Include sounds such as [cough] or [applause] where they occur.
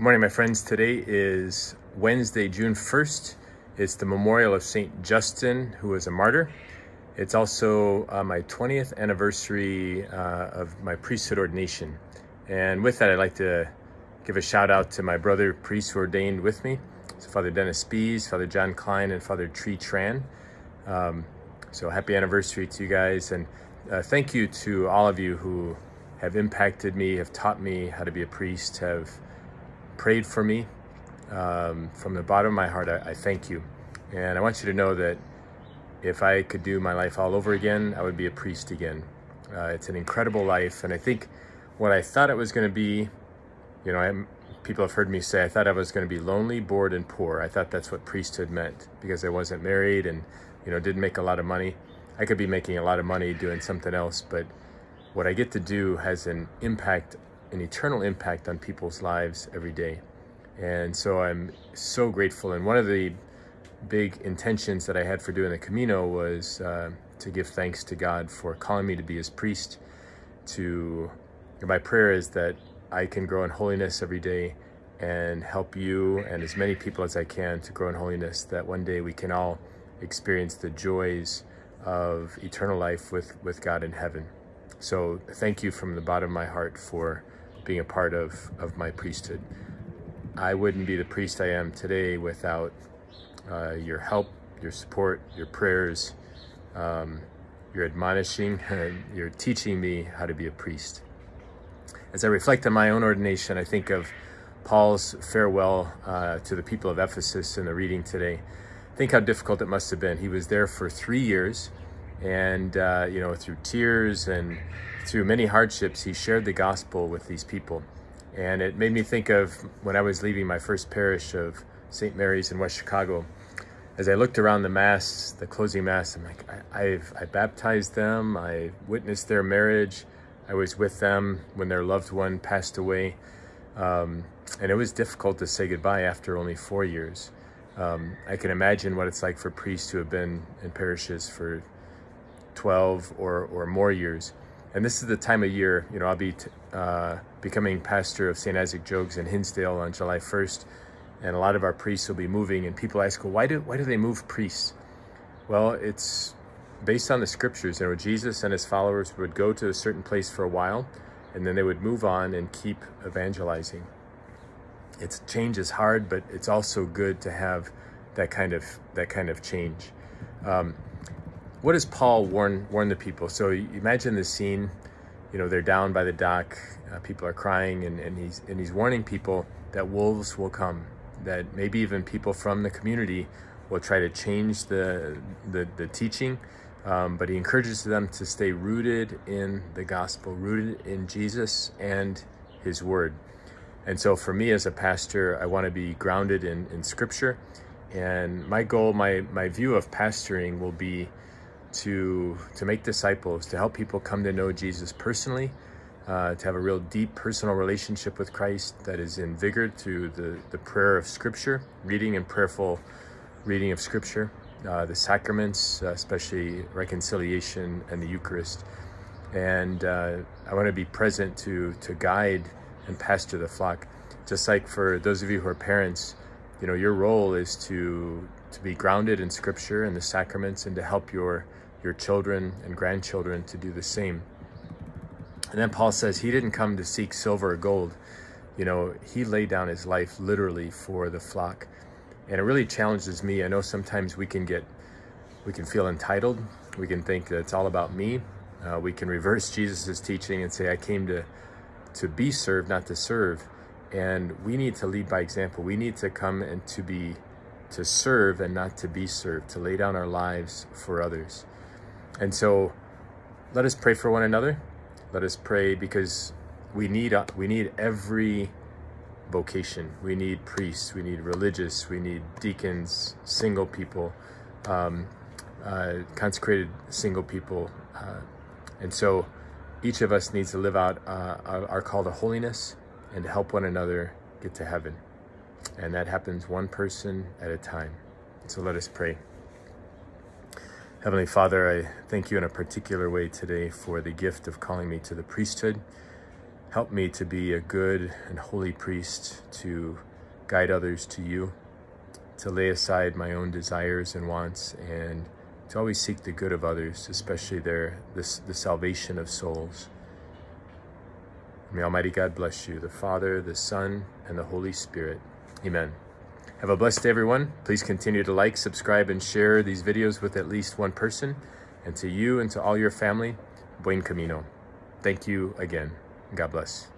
Good morning, my friends. Today is Wednesday, June 1st. It's the memorial of St. Justin, who was a martyr. It's also uh, my 20th anniversary uh, of my priesthood ordination. And with that, I'd like to give a shout out to my brother priests who ordained with me. So Father Dennis Spees, Father John Klein, and Father Tree Tran. Um, so happy anniversary to you guys. And uh, thank you to all of you who have impacted me, have taught me how to be a priest, have prayed for me. Um, from the bottom of my heart, I, I thank you. And I want you to know that if I could do my life all over again, I would be a priest again. Uh, it's an incredible life. And I think what I thought it was going to be, you know, I'm, people have heard me say, I thought I was going to be lonely, bored, and poor. I thought that's what priesthood meant because I wasn't married and, you know, didn't make a lot of money. I could be making a lot of money doing something else, but what I get to do has an impact an eternal impact on people's lives every day. And so I'm so grateful. And one of the big intentions that I had for doing the Camino was uh, to give thanks to God for calling me to be his priest. To my prayer is that I can grow in holiness every day and help you and as many people as I can to grow in holiness, that one day we can all experience the joys of eternal life with, with God in heaven. So thank you from the bottom of my heart for being a part of, of my priesthood. I wouldn't be the priest I am today without uh, your help, your support, your prayers, um, your admonishing, [laughs] your teaching me how to be a priest. As I reflect on my own ordination, I think of Paul's farewell uh, to the people of Ephesus in the reading today. Think how difficult it must have been. He was there for three years, and uh, you know, through tears and through many hardships, he shared the gospel with these people. And it made me think of when I was leaving my first parish of St. Mary's in West Chicago. As I looked around the Mass, the closing Mass, I'm like, I, have I baptized them, I witnessed their marriage, I was with them when their loved one passed away. Um, and it was difficult to say goodbye after only four years. Um, I can imagine what it's like for priests who have been in parishes for 12 or, or more years. And this is the time of year, you know, I'll be uh, becoming pastor of St. Isaac Jogues in Hinsdale on July 1st. And a lot of our priests will be moving. And people ask, well, why do, why do they move priests? Well, it's based on the scriptures. You know, Jesus and his followers would go to a certain place for a while, and then they would move on and keep evangelizing. It's change is hard, but it's also good to have that kind of that kind of change. Um, what does Paul warn warn the people? So imagine the scene. You know, they're down by the dock. Uh, people are crying, and, and he's and he's warning people that wolves will come. That maybe even people from the community will try to change the the, the teaching. Um, but he encourages them to stay rooted in the gospel, rooted in Jesus and his word. And so for me as a pastor, I want to be grounded in, in scripture. And my goal, my, my view of pastoring will be to to make disciples, to help people come to know Jesus personally, uh, to have a real deep personal relationship with Christ that is invigorated through the, the prayer of Scripture, reading and prayerful reading of Scripture, uh, the sacraments, uh, especially reconciliation and the Eucharist. And uh, I want to be present to to guide and pastor the flock. Just like for those of you who are parents, you know, your role is to to be grounded in Scripture and the sacraments and to help your your children and grandchildren to do the same. And then Paul says he didn't come to seek silver or gold. You know, he laid down his life literally for the flock. And it really challenges me. I know sometimes we can get, we can feel entitled. We can think that it's all about me. Uh, we can reverse [laughs] Jesus's teaching and say, I came to, to be served, not to serve. And we need to lead by example. We need to come and to be, to serve and not to be served, to lay down our lives for others. And so let us pray for one another. Let us pray because we need uh, we need every vocation. We need priests, we need religious, we need deacons, single people, um, uh, consecrated single people. Uh, and so each of us needs to live out uh, our call to holiness and to help one another get to heaven. And that happens one person at a time. So let us pray. Heavenly Father, I thank you in a particular way today for the gift of calling me to the priesthood. Help me to be a good and holy priest, to guide others to you, to lay aside my own desires and wants, and to always seek the good of others, especially their this, the salvation of souls. May Almighty God bless you, the Father, the Son, and the Holy Spirit. Amen. Have a blessed day, everyone. Please continue to like, subscribe, and share these videos with at least one person. And to you and to all your family, buen camino. Thank you again. God bless.